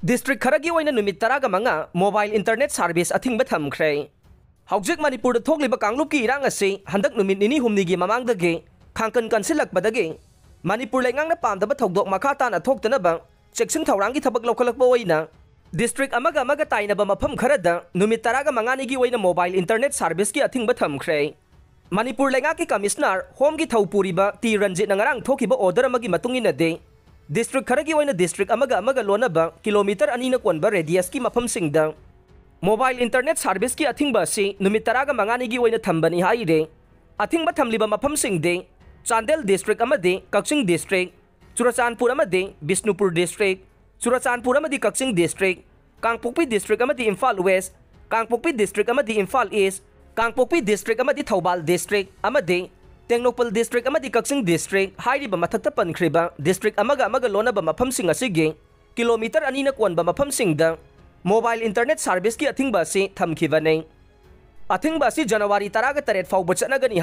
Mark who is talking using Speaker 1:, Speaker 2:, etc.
Speaker 1: district खरगी तरगम mobile internet service अथिंग थम्रे हजिक मनपुर कालूब की इरा हंक निनी ममदे खाकन कंसीलपे मनपुर लेना पादब थोदो मखा तानोतनब चेसन थोरंगी थब लौकल डिस्ट्रिक तब मफम खरद तरग मंगानी मोबाइल इंटरनेट सर्विस की अथिब थम्रे मनपुर लेना की कमिश्नर होम की थौ पुरी ती रंजित नगर ओदर की डिस्ट्रिक खरगी डिस्ट्रिक लोनब किलोमीटर अनी कौनब रेडियस की मफम सिंह मोबाइल इंटरनेट सर्विस की अथिब अमी तरग मंगानी थम्बनी है अथिब थम्ली मफम Singh Chandel district Kakching district Churachandpur Bishnupur district Churachandpur Kakching district Kangpokpi district Imphal west Kangpokpi district Imphal east Kangpokpi district Thoubal district Tengnoupal district Kakching district मथत पनख्रब दिस्ट्रिक लोनबी किलोमीटर अनी कौनब मफम मोबाइल इंटरनेट सर्विस की अथिबी थमखीबने अथिबी जनवरी तरह तरह फाउ चनगनी